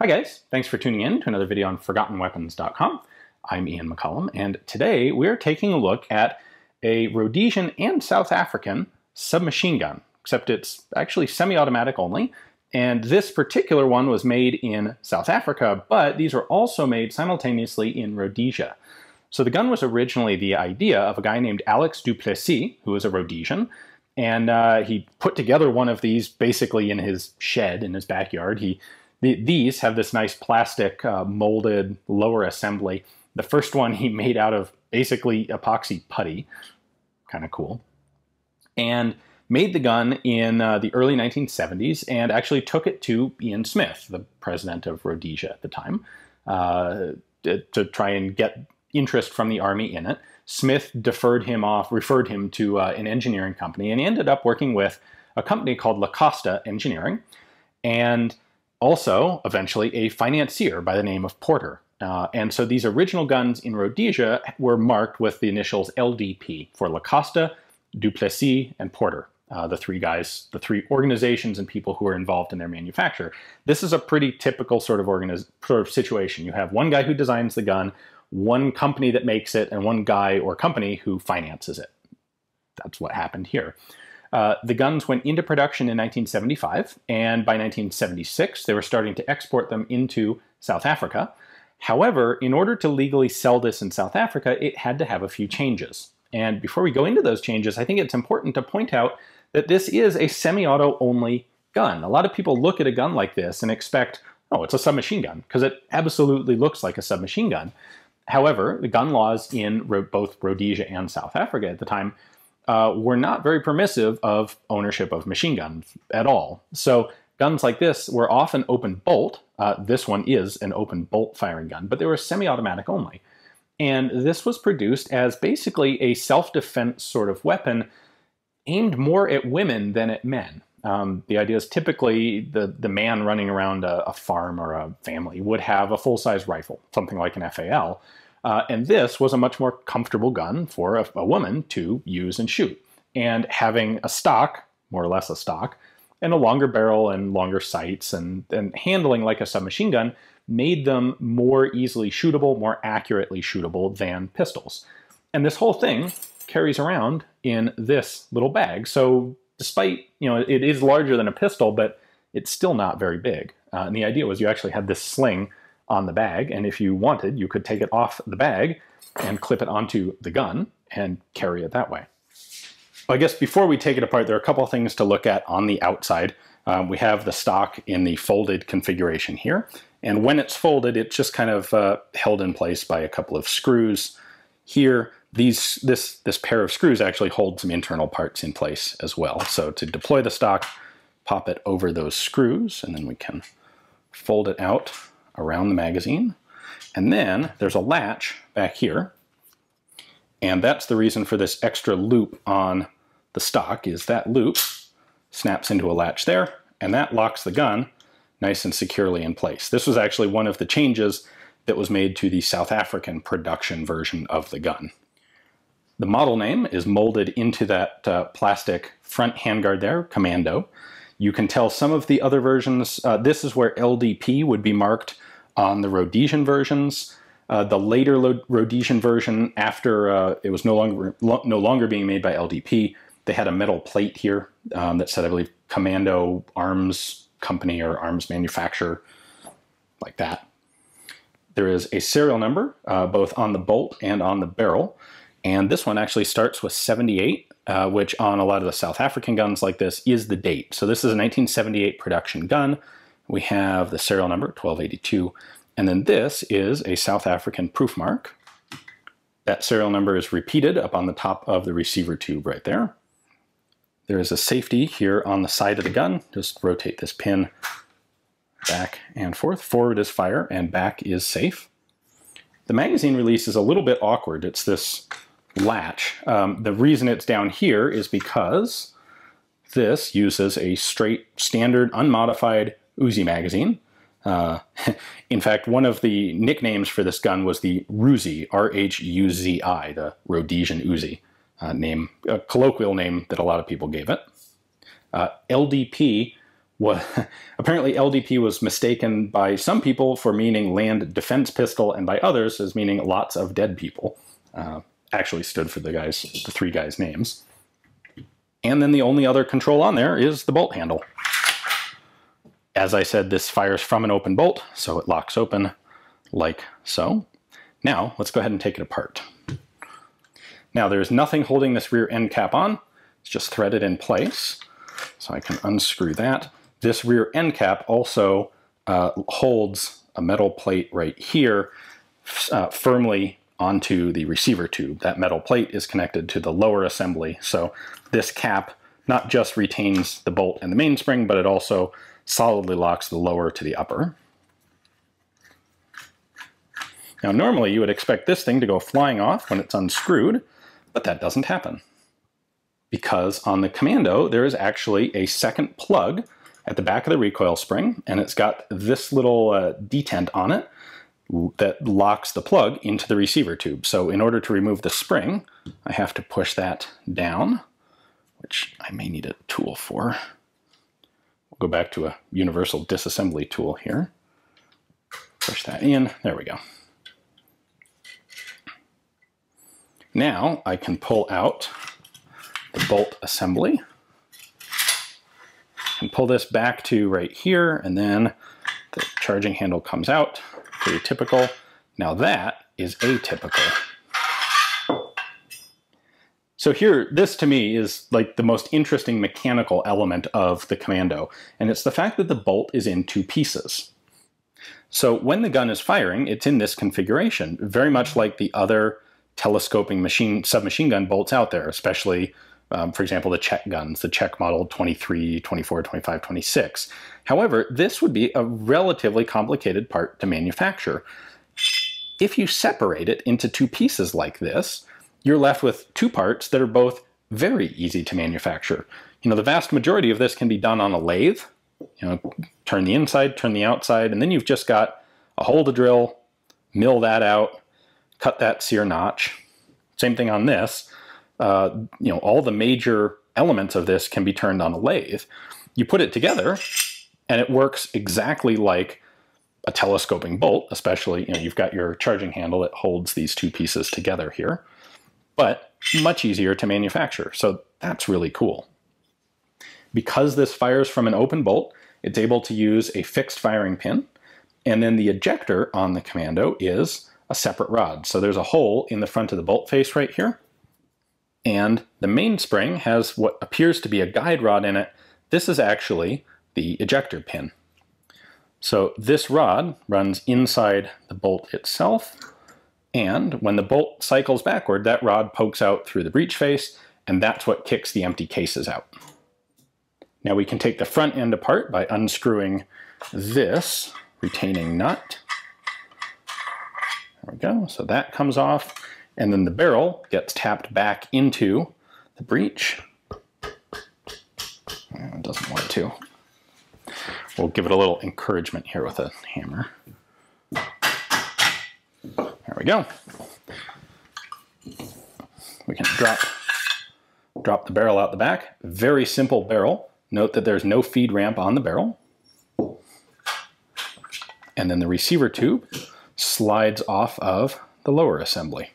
Hi guys, thanks for tuning in to another video on ForgottenWeapons.com. I'm Ian McCollum, and today we're taking a look at a Rhodesian and South African submachine gun, except it's actually semi-automatic only, and this particular one was made in South Africa, but these were also made simultaneously in Rhodesia. So the gun was originally the idea of a guy named Alex Duplessis, who was a Rhodesian, and uh, he put together one of these basically in his shed in his backyard. He the, these have this nice plastic uh, molded lower assembly. The first one he made out of basically epoxy putty, kind of cool, and made the gun in uh, the early 1970s and actually took it to Ian Smith, the president of Rhodesia at the time, uh, to, to, try and get interest from the army in it. Smith deferred him off, referred him to uh, an engineering company, and he ended up working with a company called Lacoste Engineering. And also eventually a financier by the name of Ponter. Uh, and so these original guns in Rhodesia were marked with the initials LDP for Lacoste, Duplessis, and Ponter. Uh, the three guys, the three organizations and people who are involved in their manufacture. This is a pretty typical sort of, sort of situation. You have one guy who designs the gun, one company that makes it, and one guy or company who finances it. That's what happened here. Uh, the guns went into production in 1975, and by 1976, they were starting to export them into South Africa. However, in order to legally sell this in South Africa, it had to have a few changes. And before we go into those changes, I think it's important to point out that this is a semi-auto only gun. A lot of people look at a gun like this and expect, oh, it's a submachine gun, because it absolutely looks like a submachine gun. However, the gun laws in both Rhodesia and South Africa at the time uh, were not very permissive of ownership of machine guns at all. So guns like this were often open bolt. Uh, this one is an open bolt firing gun, but they were semi-automatic only. And this was produced as basically a self-defense sort of weapon aimed more at women than at men. Um, the idea is typically the, the man running around a, a farm or a family would have a full-size rifle, something like an FAL, uh, and this was a much more comfortable gun for a, a, woman to use and shoot. And having a stock, more or less a stock, and a longer barrel and longer sights and, and handling like a submachine gun made them more easily shootable, more accurately shootable than pistols. And this whole thing carries around in this little bag. So despite, you know, it is larger than a pistol, but it's still not very big. Uh, and the idea was you actually had this sling on the bag, and if you wanted, you could take it off the bag and clip it onto the gun and carry it that way. I guess before we take it apart, there are a couple things to look at on the outside. Um, we have the stock in the folded configuration here, and when it's folded, it's just kind of uh, held in place by a couple of screws. Here, these this this pair of screws actually hold some internal parts in place as well. So to deploy the stock, pop it over those screws, and then we can fold it out around the magazine. And then there's a latch back here. And that's the reason for this extra loop on the stock is that loop snaps into a latch there, and that locks the gun nice and securely in place. This was actually one of the changes that was made to the South African production version of the gun. The model name is molded into that uh, plastic front handguard there, Kommando. You can tell some of the other versions, uh, this is where LDP would be marked on the Rhodesian versions. Uh, the later Rhodesian version, after uh, it was no longer lo no longer being made by LDP, they had a metal plate here um, that said, I believe, Commando Arms Company or Arms Manufacturer, like that. There is a serial number, uh, both on the bolt and on the barrel, and this one actually starts with 78, uh, which on a lot of the South African guns like this is the date. So this is a 1978 production gun we have the serial number 1282, and then this is a South African proof mark. That serial number is repeated up on the top of the receiver tube right there. There is a safety here on the side of the gun. Just rotate this pin back and forth. Forward is fire and back is safe. The magazine release is a little bit awkward. It's this latch. Um, the reason it's down here is because this uses a straight, standard, unmodified Uzi magazine. Uh, in fact, one of the nicknames for this gun was the Rhuzi, R-H-U-Z-I, the Rhodesian Uzi uh, name, a colloquial name that a lot of people gave it. Uh, LDP was apparently LDP was mistaken by some people for meaning land defense pistol and by others as meaning lots of dead people. Actually stood for the guys, the three guys' names. And then the only other control on there is the bolt handle. As I said, this fires from an open bolt, so it locks open like so. Now, let's go ahead and take it apart. Now, there's nothing holding this rear end cap on. It's just threaded in place. So I can unscrew that. This rear end cap also uh, holds a metal plate right here uh, firmly onto the receiver tube. That metal plate is connected to the lower assembly. So this cap not just retains the bolt and the mainspring, but it also solidly locks the lower to the upper. Now normally you would expect this thing to go flying off when it's unscrewed, but that doesn't happen. Because on the Kommando there is actually a second plug at the back of the recoil spring, and it's got this little uh, detent on it that locks the plug into the receiver tube. So in order to remove the spring, I have to push that down, which I may need a tool for. We'll go back to a universal disassembly tool here. Push that in, there we go. Now I can pull out the bolt assembly and pull this back to right here and then the charging handle comes out pretty typical. Now that is atypical. So here, this to me is like the most interesting mechanical element of the Kommando, and it's the fact that the bolt is in two pieces. So when the gun is firing, it's in this configuration, very much like the other telescoping machine submachine gun bolts out there, especially, um, for example, the Czech guns, the Czech model 23, 24, 25, 26. However, this would be a relatively complicated part to manufacture. If you separate it into two pieces like this, you're left with two parts that are both very easy to manufacture. You know, the vast majority of this can be done on a lathe. You know, turn the inside, turn the outside, and then you've just got a hole to drill, mill that out, cut that sear notch. Same thing on this. Uh, you know, all the major elements of this can be turned on a lathe. You put it together, and it works exactly like a telescoping bolt, especially, you know, you've got your charging handle that holds these two pieces together here, but much easier to manufacture. So that's really cool. Because this fires from an open bolt, it's able to use a fixed firing pin, and then the ejector on the Kommando is a separate rod. So there's a hole in the front of the bolt face right here, and the mainspring has what appears to be a guide rod in it. This is actually the ejector pin. So this rod runs inside the bolt itself, and when the bolt cycles backward, that rod pokes out through the breech face, and that's what kicks the empty cases out. Now we can take the front end apart by unscrewing this retaining nut. There we go, so that comes off, and then the barrel gets tapped back into the breech. It doesn't want to. We'll give it a little encouragement here with a hammer. There we go. We can drop, drop the barrel out the back. Very simple barrel. Note that there's no feed ramp on the barrel. And then the receiver tube slides off of the lower assembly.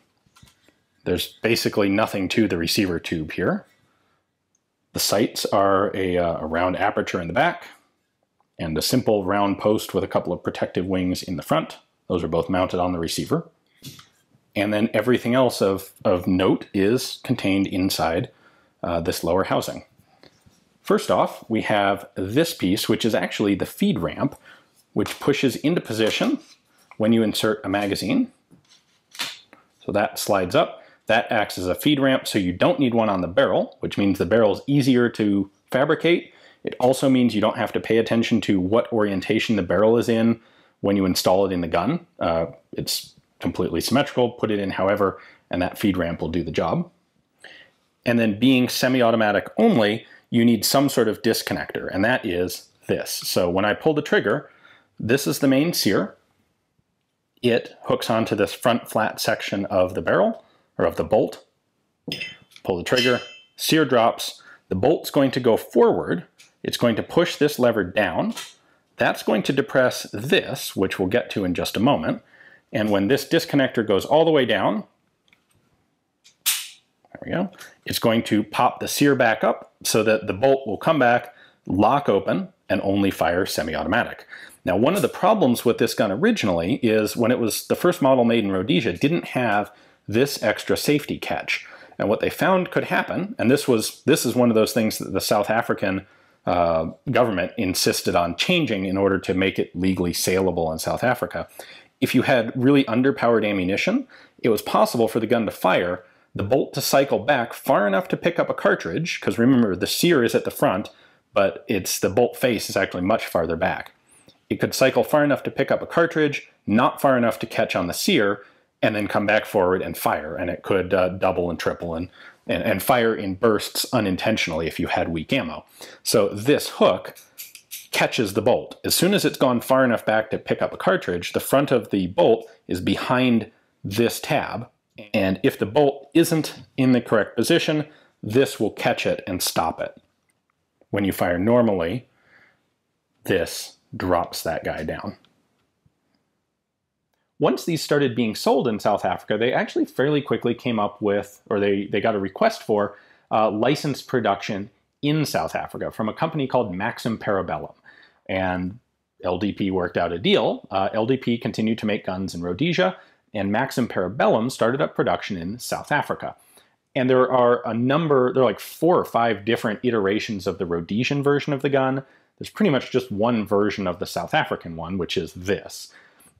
There's basically nothing to the receiver tube here. The sights are a, uh, a round aperture in the back, and a simple round post with a couple of protective wings in the front. Those are both mounted on the receiver. And then everything else of, of note is contained inside uh, this lower housing. First off, we have this piece, which is actually the feed ramp, which pushes into position when you insert a magazine. So that slides up. That acts as a feed ramp, so you don't need one on the barrel, which means the barrel is easier to fabricate it also means you don't have to pay attention to what orientation the barrel is in when you install it in the gun. Uh, it's completely symmetrical, put it in however, and that feed ramp will do the job. And then being semi-automatic only, you need some sort of disconnector, and that is this. So when I pull the trigger, this is the main sear. It hooks onto this front flat section of the barrel, or of the bolt. Pull the trigger, sear drops, the bolt's going to go forward, it's going to push this lever down. That's going to depress this, which we'll get to in just a moment. And when this disconnector goes all the way down, there we go, it's going to pop the sear back up so that the bolt will come back, lock open, and only fire semi-automatic. Now, one of the problems with this gun originally is when it was the first model made in Rhodesia, didn't have this extra safety catch. And what they found could happen, and this was this is one of those things that the South African uh, government insisted on changing in order to make it legally saleable in South Africa. If you had really underpowered ammunition, it was possible for the gun to fire, the bolt to cycle back far enough to pick up a cartridge, because remember the sear is at the front, but it's the bolt face is actually much farther back. It could cycle far enough to pick up a cartridge, not far enough to catch on the sear, and then come back forward and fire. And it could uh, double and triple and, and, and fire in bursts unintentionally if you had weak ammo. So this hook catches the bolt. As soon as it's gone far enough back to pick up a cartridge, the front of the bolt is behind this tab. And if the bolt isn't in the correct position, this will catch it and stop it. When you fire normally, this drops that guy down once these started being sold in South Africa, they actually fairly quickly came up with, or they, they got a request for, uh, licensed production in South Africa from a company called Maxim Parabellum. And LDP worked out a deal. Uh, LDP continued to make guns in Rhodesia, and Maxim Parabellum started up production in South Africa. And there are a number, there are like four or five different iterations of the Rhodesian version of the gun. There's pretty much just one version of the South African one, which is this.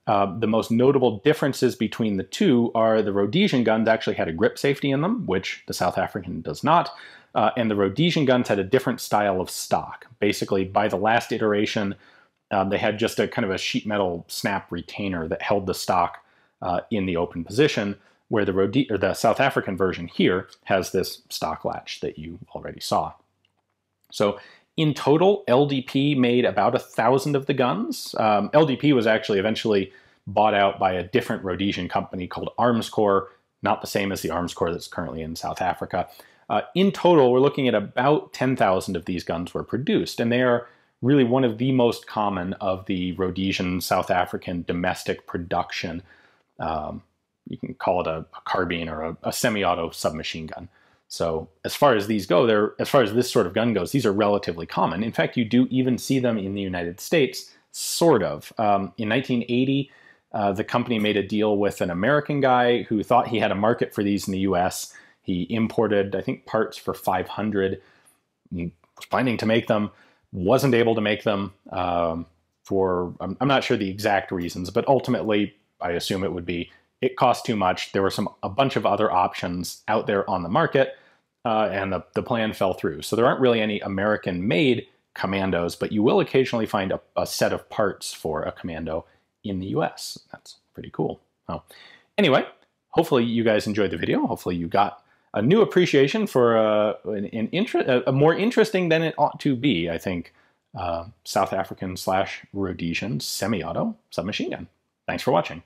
Uh, the most notable differences between the two are the Rhodesian guns actually had a grip safety in them, which the South African does not, uh, and the Rhodesian guns had a different style of stock. Basically, by the last iteration, um, they had just a kind of a sheet metal snap retainer that held the stock uh, in the open position, where the, Rhode or the South African version here has this stock latch that you already saw. So in total, LDP made about a thousand of the guns. Um, LDP was actually eventually bought out by a different Rhodesian company called Armscor, not the same as the Armscor that's currently in South Africa. Uh, in total, we're looking at about 10,000 of these guns were produced, and they are really one of the most common of the Rhodesian South African domestic production. Um, you can call it a, a carbine or a, a semi-auto submachine gun. So as far as these go, they're as far as this sort of gun goes, these are relatively common. In fact, you do even see them in the United States, sort of. Um, in 1980, uh, the company made a deal with an American guy who thought he had a market for these in the U.S. He imported, I think, parts for 500. He was planning to make them, wasn't able to make them um, for I'm, I'm not sure the exact reasons, but ultimately, I assume it would be it cost too much. There were some a bunch of other options out there on the market uh, and the, the plan fell through. So there aren't really any American-made commandos, but you will occasionally find a, a, set of parts for a commando in the US. That's pretty cool. Oh. Anyway, hopefully you guys enjoyed the video. Hopefully you got a new appreciation for uh, an, an a, a, more interesting than it ought to be, I think, uh, South African slash Rhodesian semi-auto submachine gun. Thanks for watching.